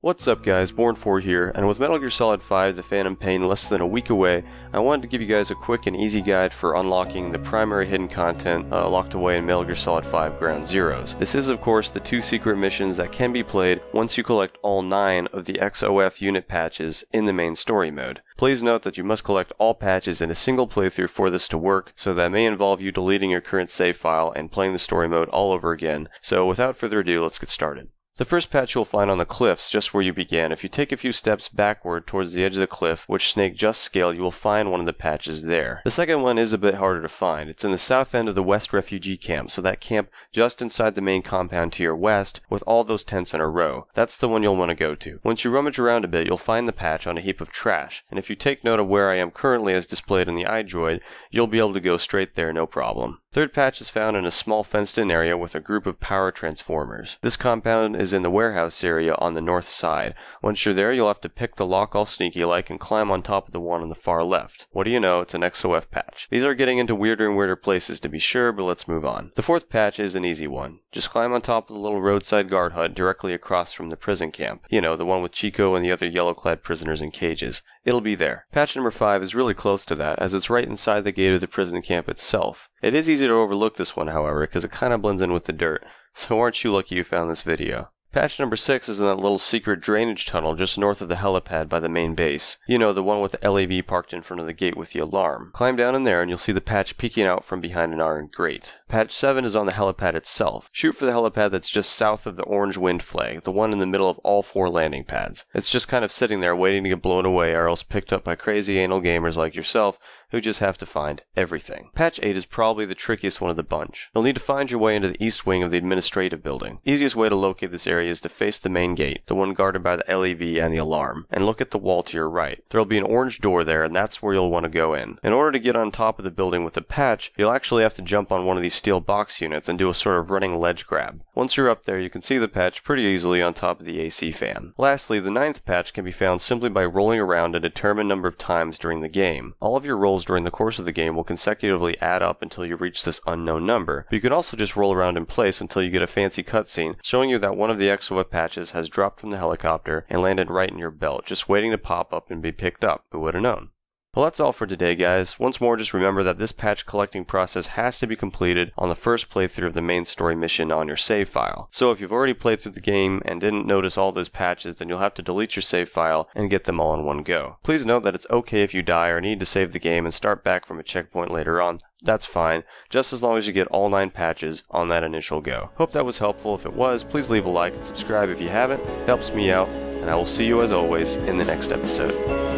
What's up guys, Bourne4 here, and with Metal Gear Solid 5 The Phantom Pain less than a week away, I wanted to give you guys a quick and easy guide for unlocking the primary hidden content uh, locked away in Metal Gear Solid 5 Ground Zeroes. This is of course the two secret missions that can be played once you collect all 9 of the XOF unit patches in the main story mode. Please note that you must collect all patches in a single playthrough for this to work, so that may involve you deleting your current save file and playing the story mode all over again. So without further ado, let's get started. The first patch you'll find on the cliffs, just where you began. If you take a few steps backward towards the edge of the cliff, which Snake just scaled, you will find one of the patches there. The second one is a bit harder to find. It's in the south end of the West Refugee Camp, so that camp just inside the main compound to your west, with all those tents in a row. That's the one you'll want to go to. Once you rummage around a bit, you'll find the patch on a heap of trash, and if you take note of where I am currently as displayed in the iDroid, you'll be able to go straight there no problem. Third patch is found in a small fenced-in area with a group of power transformers. This compound is in the warehouse area on the north side. Once you're there, you'll have to pick the lock all sneaky like and climb on top of the one on the far left. What do you know, it's an XOF patch. These are getting into weirder and weirder places to be sure, but let's move on. The fourth patch is an easy one. Just climb on top of the little roadside guard hut directly across from the prison camp. You know, the one with Chico and the other yellow-clad prisoners in cages. It'll be there. Patch number 5 is really close to that, as it's right inside the gate of the prison camp itself. It is easy to overlook this one, however, because it kinda blends in with the dirt, so aren't you lucky you found this video. Patch number 6 is in that little secret drainage tunnel just north of the helipad by the main base. You know, the one with the LAV parked in front of the gate with the alarm. Climb down in there and you'll see the patch peeking out from behind an iron grate. Patch 7 is on the helipad itself. Shoot for the helipad that's just south of the orange wind flag, the one in the middle of all four landing pads. It's just kind of sitting there waiting to get blown away or else picked up by crazy anal gamers like yourself who just have to find everything. Patch 8 is probably the trickiest one of the bunch. You'll need to find your way into the east wing of the administrative building. Easiest way to locate this area is to face the main gate, the one guarded by the LAV and the alarm, and look at the wall to your right. There'll be an orange door there, and that's where you'll want to go in. In order to get on top of the building with the patch, you'll actually have to jump on one of these steel box units and do a sort of running ledge grab. Once you're up there, you can see the patch pretty easily on top of the AC fan. Lastly, the ninth patch can be found simply by rolling around a determined number of times during the game. All of your rolls during the course of the game will consecutively add up until you reach this unknown number. But you can also just roll around in place until you get a fancy cutscene showing you that one of the XOF patches has dropped from the helicopter and landed right in your belt, just waiting to pop up and be picked up. Who would have known? Well, that's all for today, guys. Once more, just remember that this patch collecting process has to be completed on the first playthrough of the main story mission on your save file. So if you've already played through the game and didn't notice all those patches, then you'll have to delete your save file and get them all in one go. Please note that it's okay if you die or need to save the game and start back from a checkpoint later on. That's fine, just as long as you get all 9 patches on that initial go. Hope that was helpful. If it was, please leave a like and subscribe if you haven't. It helps me out, and I will see you as always in the next episode.